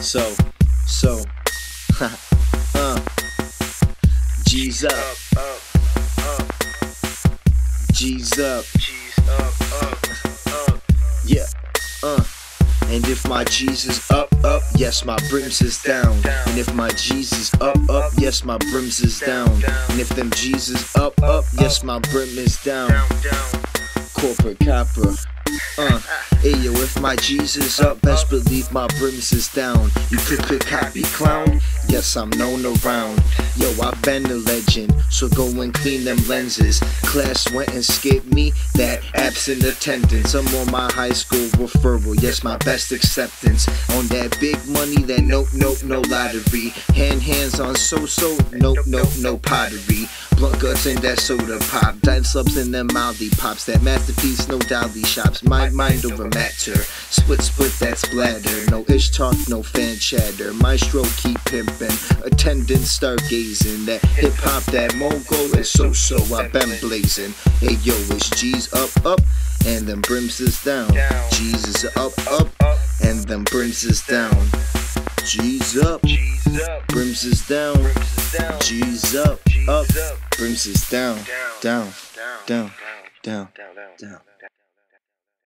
So, so, uh, G's up, G's up, G's yeah, uh. And if my G's up, up, yes, my brims is down. And if my G's up, up, yes, my brims is down. And if them G's up, up, yes, my brim is down. Corporate copper. Uh, ayo, if my G's up, best believe my brims is down. You could could copy clown? Yes, I'm known around. Yo, I've been a legend, so go and clean them lenses. Class went and skipped me, that absent attendance. I'm on my high school referral, yes, my best acceptance. On that big money, that nope, nope, no lottery. Hand hands on so so, nope, nope, no pottery. Blunt guts and that soda pop. Dive subs and them mouthy pops. That masterpiece, no dolly shops. My mind over matter. Split, split that splatter. No ish talk, no fan chatter. Maestro keep pimping, attendance stargazing. That hip hop, that mogul is so so. I've been blazing. Hey yo, it's G's up up, and then brims is down. G's is up up, and then brims is down. G's up, brims is down. G's up up, brims is down, down, down, down, down, down.